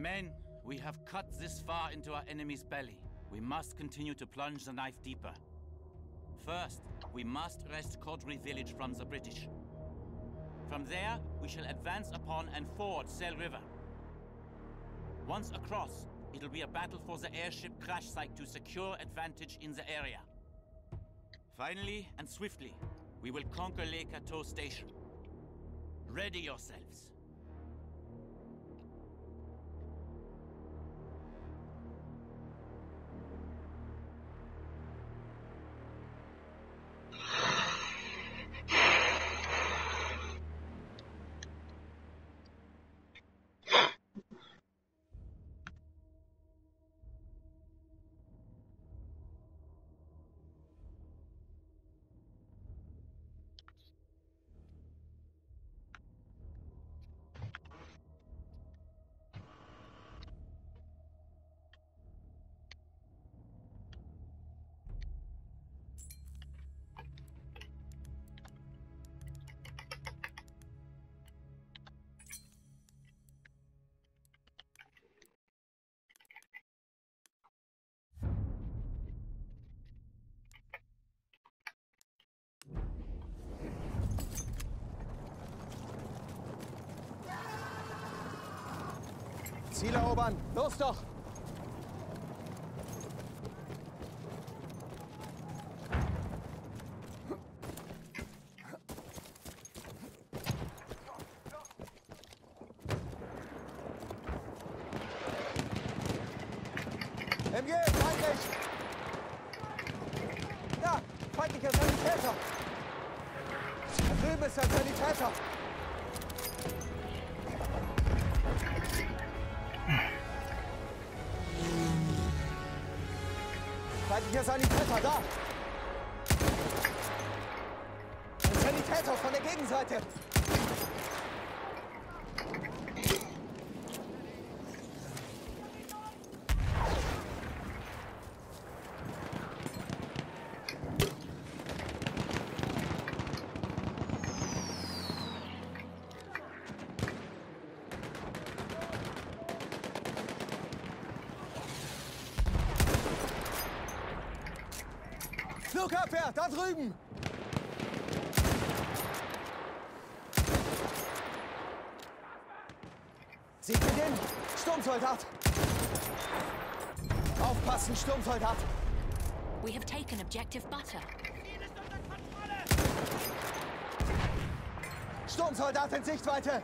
Men, we have cut this far into our enemy's belly. We must continue to plunge the knife deeper. First, we must wrest Caudry village from the British. From there, we shall advance upon and ford Selle River. Once across, it'll be a battle for the airship crash site to secure advantage in the area. Finally, and swiftly, we will conquer Le Cateau Station. Ready yourselves. Ziel erobern! Los doch! Feindlicher Sanitäter, da! Ein Sanitäter von der Gegenseite! Flugabwehr, da drüben! Seht ihr den? Sturmsoldat! Aufpassen, Sturmsoldat! We have taken objective butter. Sturmsoldat in Sichtweite!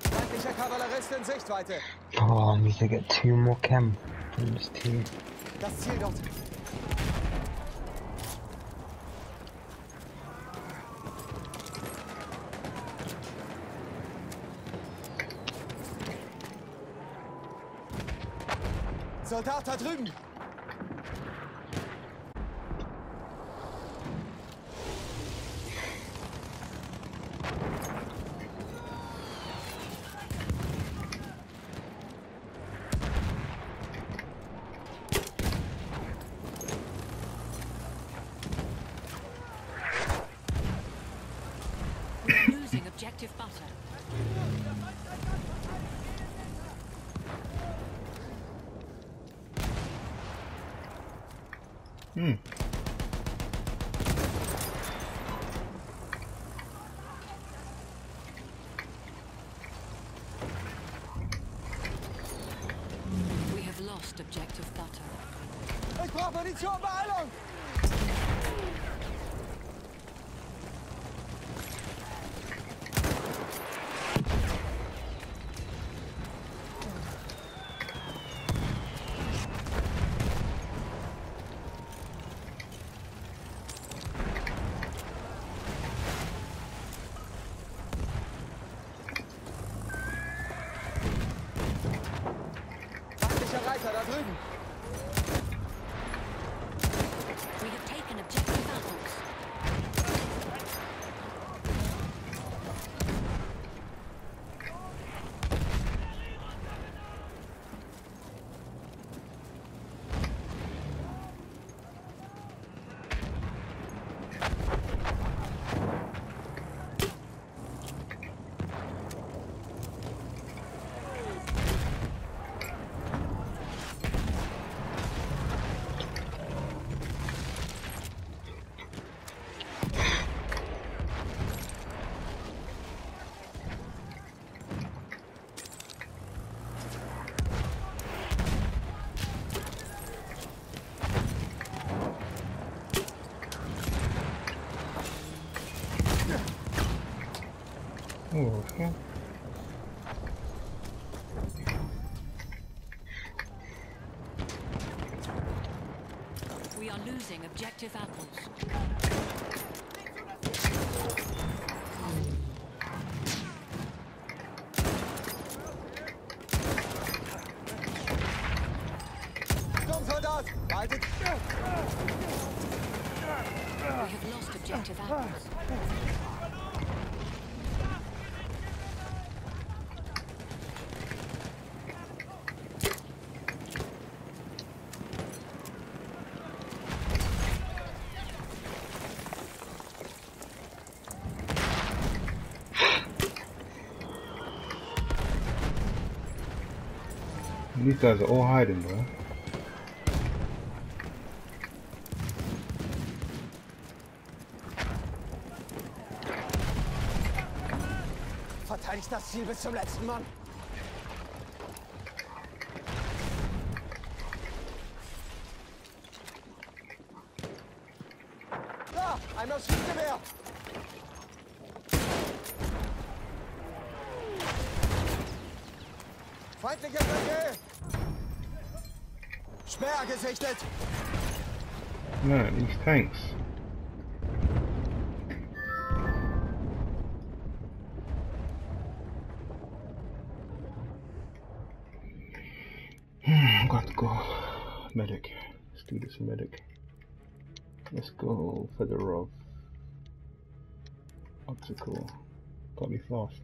Feindlicher Kavallerist in Sichtweite! Oh, I need to get two more chem from this team. Das Ziel dort! Soldat da drüben! Butter. Ich brauche Munition, Beeilung! Losing objective apples. Sturmsoldat! Haltet! We have lost objective apples. Guys are all hiding, bro. Verteidigt das Ziel bis zum letzten Mann! Da! Ein Maschinengewehr! Feindliche Brücke! Man, these tanks. Hmm, got to go. Medic. Let's do this medic. Let's go for the Fedorov. Obstacle. Got me fast.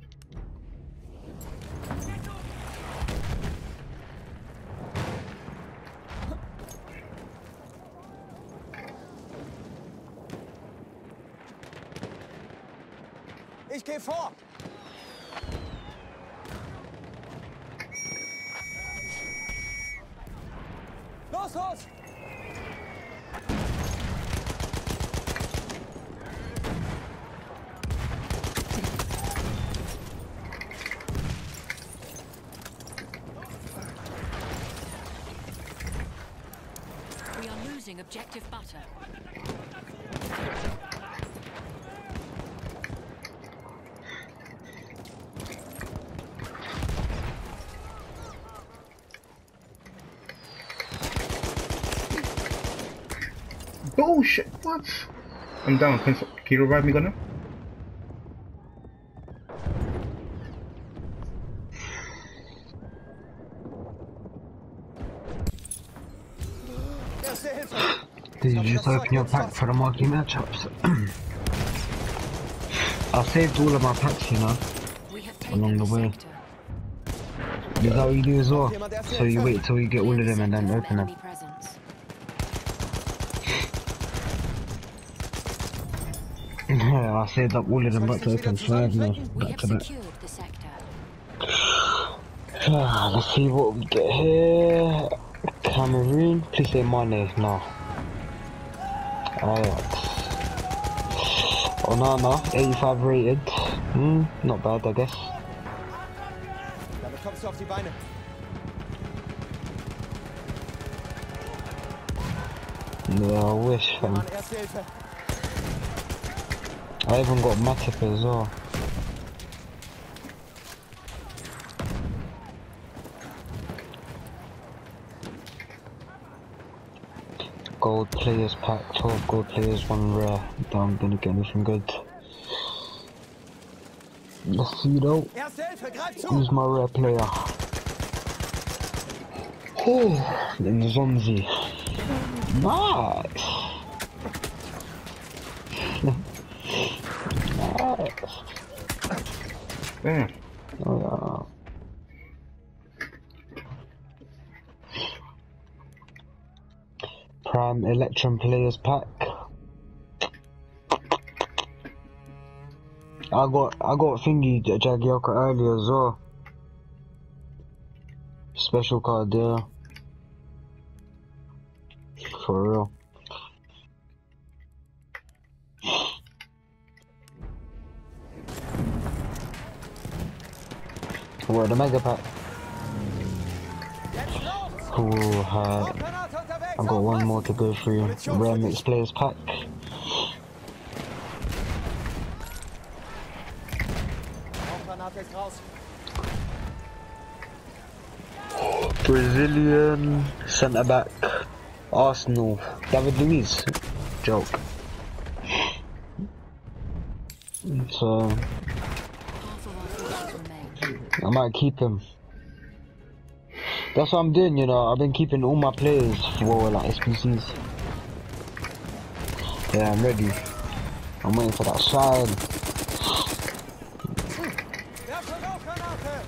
Ich gehe vor! Los, los! We are losing objective butter. Bullshit. I'm down. Can, can you revive me, Gunner? Did you just open your pack for the marquee matchups? I saved all of my packs, you know. We have taken Along the the way. sector. Is that what you do as well? So you wait till you get all of them and then open them. Enemy. I saved up all of them back to open five now. Back to back. secured the sector. Ah, Let's see what we get here. Cameroon. Please say Mane. No. Ajax. Onana. 85 rated. Hmm, not bad, I guess. Damit kommst du auf die Beine. Yeah, I wish, fam. I even got Matip as well. Gold players pack, 12 gold players, one rare. Don't gonna get anything good. Let's see though. Who's my rare player? Oh, then Zonzi. Nice. nice. Damn. Oh, yeah. Prime Electrum Players Pack. I got I got thingy Jagielka earlier as well. Special card there. For real. We're mega pack. Cool, uh, I've got one more to go through. Rare players pack. Brazilian centre back, Arsenal, David Luiz. Joke. So. I might keep him. That's what I'm doing, you know. I've been keeping all my players for like SBCs. Yeah, I'm ready. I'm waiting for that sign. Werfe Rauchgranate!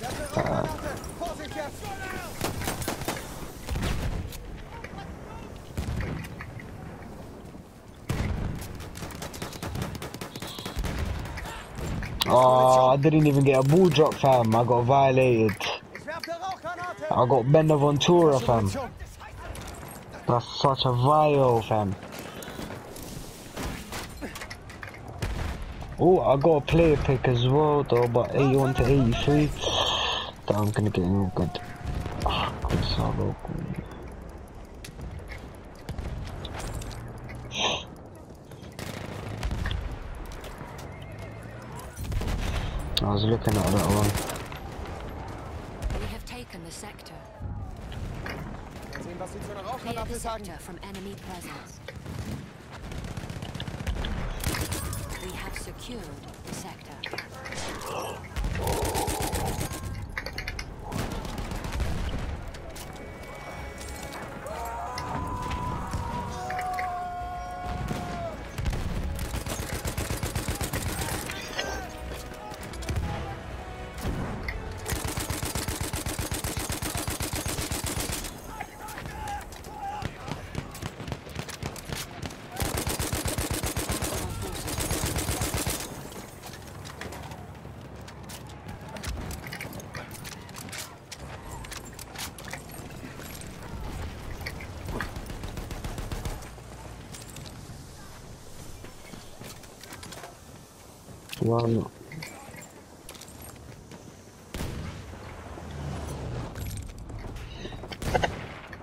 Werfe Rauchgranate! Vorsicht jetzt! Oh, I didn't even get a ball drop, fam. I got violated. I got Bonaventura, fam. That's such a vile, fam. Oh, I got a player pick as well, though, but 81 to 83. That I'm gonna get in good. Ah, good solo. I was looking at that one. We have taken the sector. Clear the sector from enemy presence. We have secured the sector. One.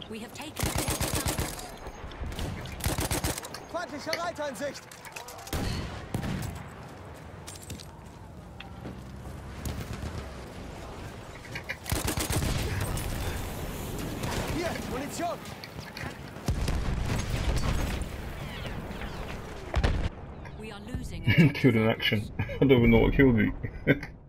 We have taken objective apples. Feindlicher Reiter in Sicht! Hier, Munition! We are losing killed in action. I don't even know what killed me.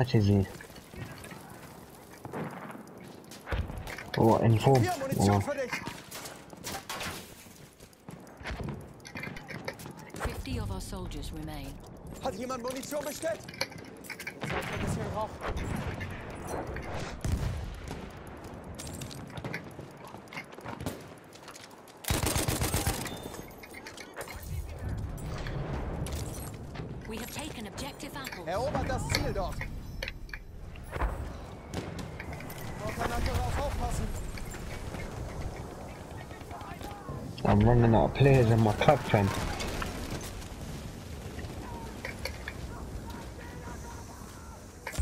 much is he? Oh, in four. Oh, 50 of our soldiers remain. Hat jemand Munition bestellt? Running out of players in my club, fam.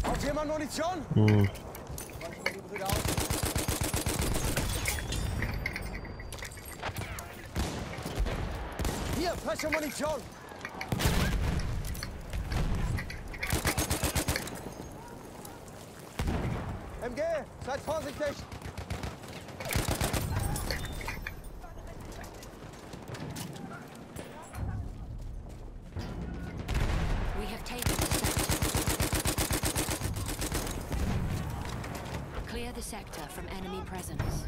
Braucht jemand Munition? Aus. Hier, frische Munition! MG, seid vorsichtig! From enemy presence.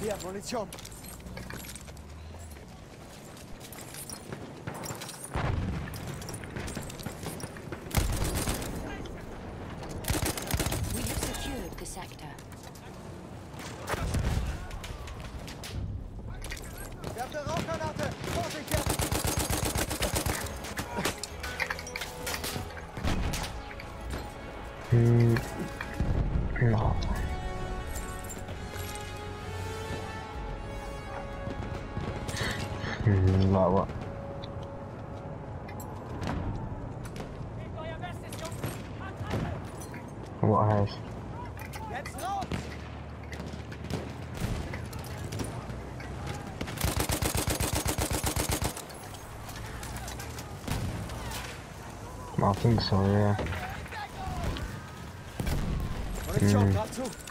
Hier, Munition! Mm, like what? What raus! I think so, yeah. Munition,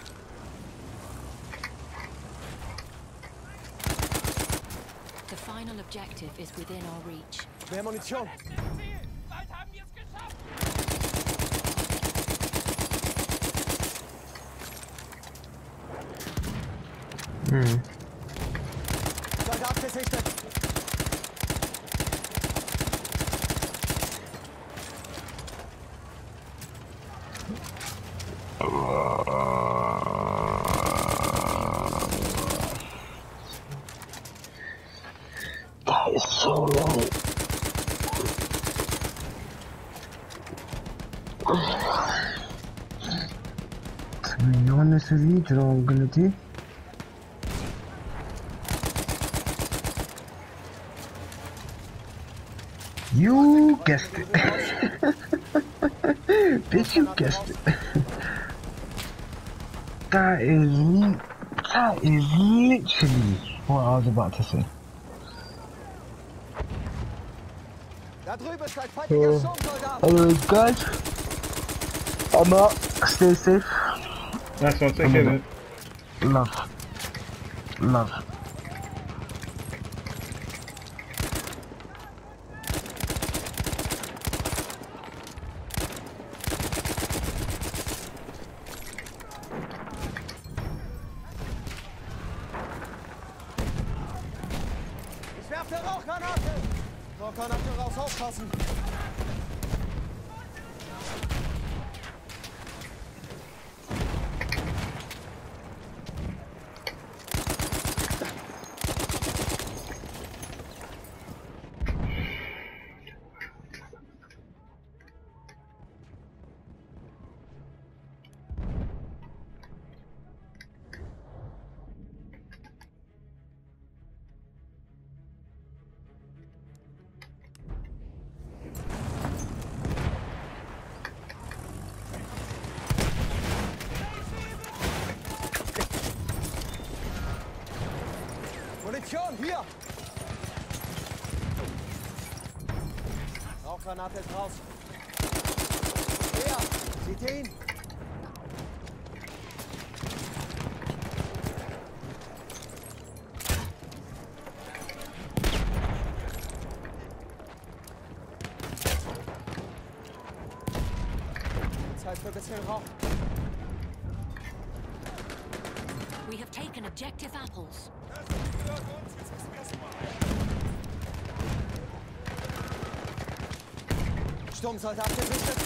objective is within our reach. Mehr Munition! Hm. Seite abgesichtet! That is so long. To be honest with you, do you know what I'm gonna do? You guessed it. Bitch, you guessed it. that is, that is literally what I was about to say. Da drüben ist ein feindlicher Ja. Sturmsoldat! Anyways, guys, I'm out. Stay safe. Nice one, take I'm care. Love. Love. Ich werfe Rauchgranate! Rauchgranate raus, aufpassen! Munition, hier! Rauchgranate ist raus. Sieht ihn! Zeit für ein bisschen Rauch. We have taken objective apples. Sturmsoldat gesichtet. Rauchgranate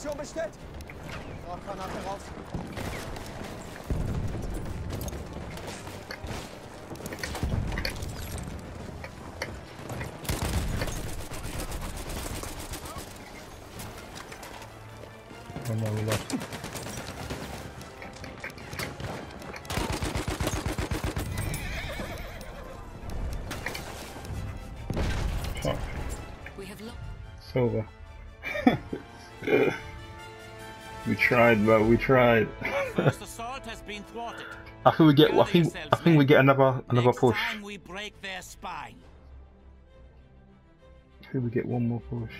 Hat jemand apples. Munition bestellt? Rauchgranate raus. Oh no, we tried, but we tried. Assault has been thwarted. I think we get. I think. I think we get another another Next push. time we break their spine. I think we get one more push.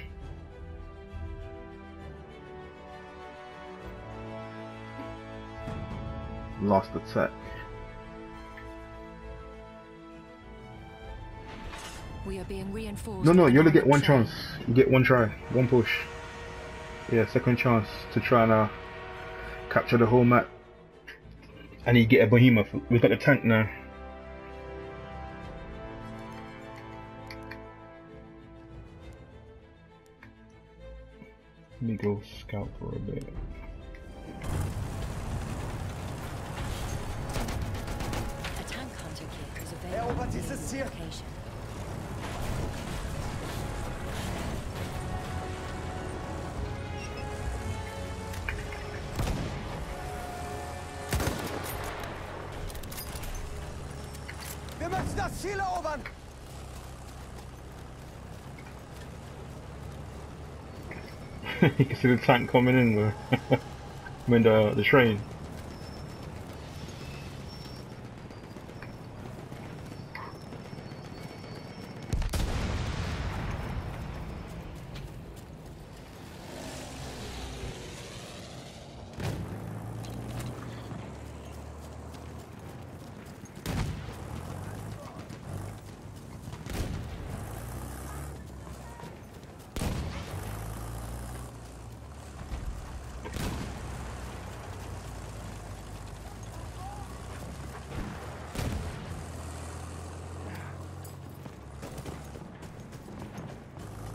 Last attack. We are being reinforced. No, no, you only get one chance. You get one try, one push. Yeah, second chance to try and uh, capture the whole map. And he get a behemoth. We've got the tank now. Let me go scout for a bit. A tank hunter kit is available. you can see the tank coming in the, mean the, the train.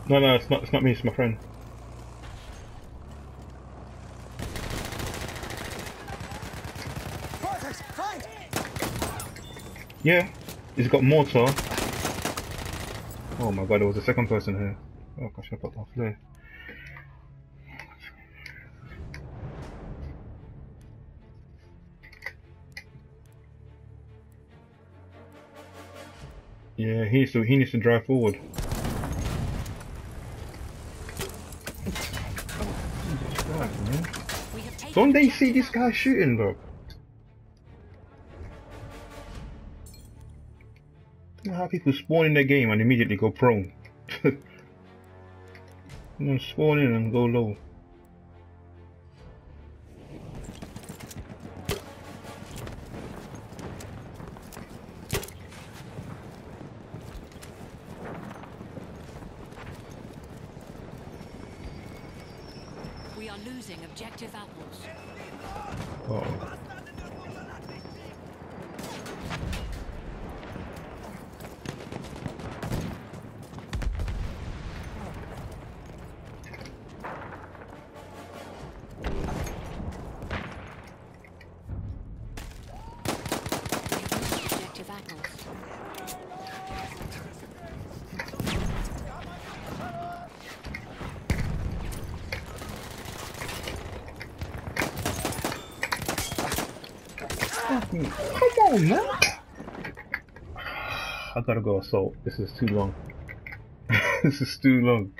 No, no, it's not. It's not me. It's my friend. Vortex! Yeah, he's got mortar. Oh my god, there was a second person here. Oh gosh, I got that flare. Yeah, he needs to he needs to drive forward. Jesus Christ, man. We have taken Don't they see this guy shooting, bro? How people spawn in the game and immediately go prone. you know, spawn in and go low. Come on, man! I gotta go assault. This is too long. this is too long.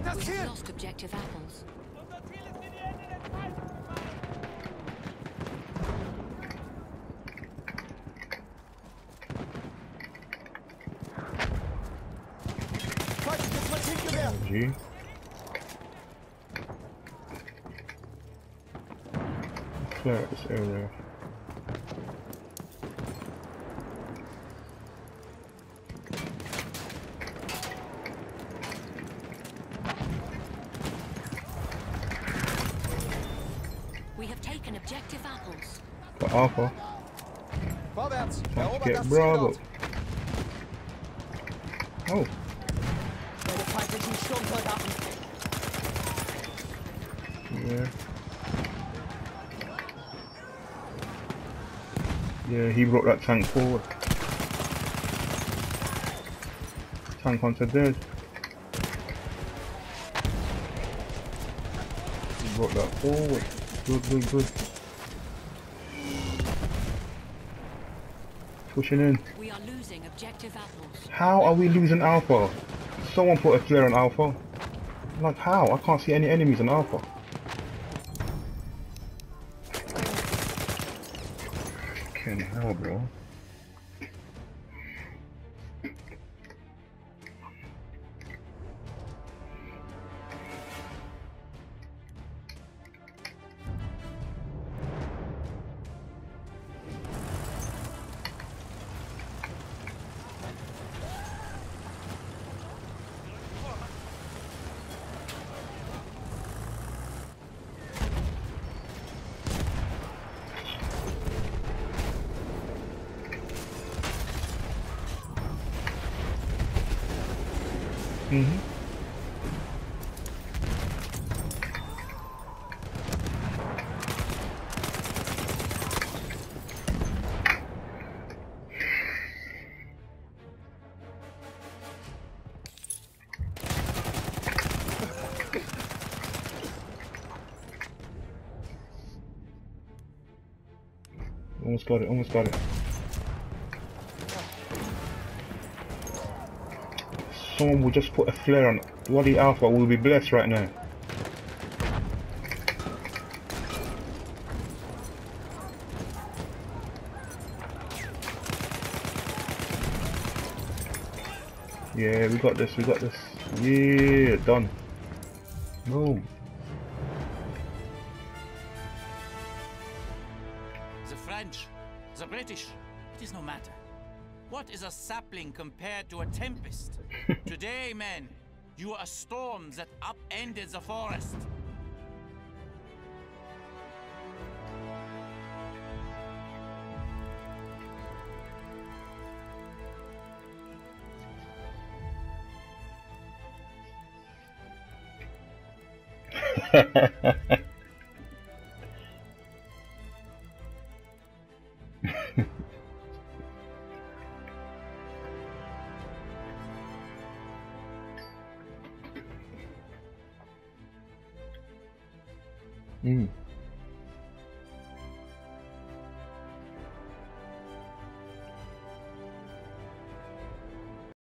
Erobert das We Ziel! have lost objective apples. Feindliches Maschinengewehr! G. Clear out this area. Alpha. Vorwärts! Let's get Bravo. Oh, yeah. Yeah, he brought that tank forward. Tank onto dead. He brought that forward. Good, good, good. Pushing in. We are losing objective apples. How are we losing Alpha? Someone put a flare on Alpha. Like how? I can't see any enemies on Alpha. Fucking hell, bro. Mm-hmm. Almost got it, almost got it. Someone will just put a flare on Wadi Alpha, we'll be blessed right now. Yeah, we got this, we got this. Yeah, done. Boom. The French, the British, it is no matter. What is a sapling compared to a tempest? Today, men, you are a storm that upended the forest.